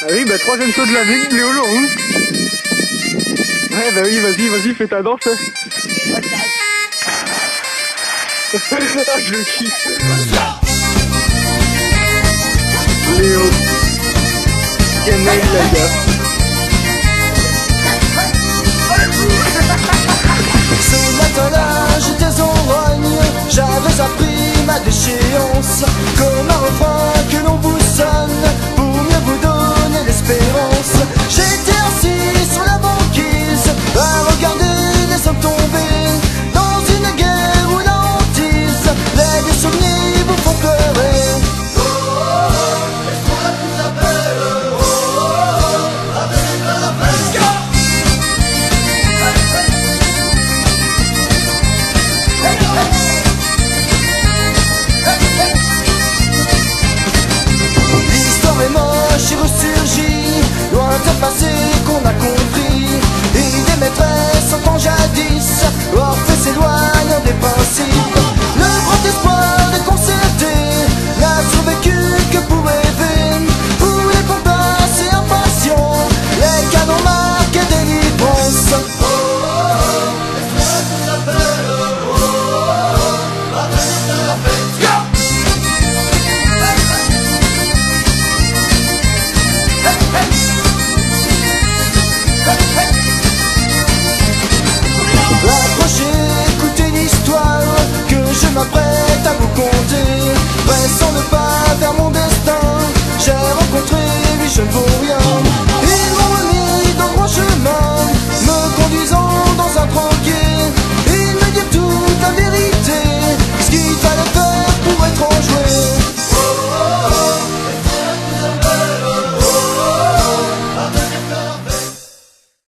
Ah oui, bah troisième show de la ville, Léo Laurou. Ouais, bah oui, vas-y, vas-y, fais ta danse. ah, je le kiffe. Léo. Quel mec, la gars. Let's go!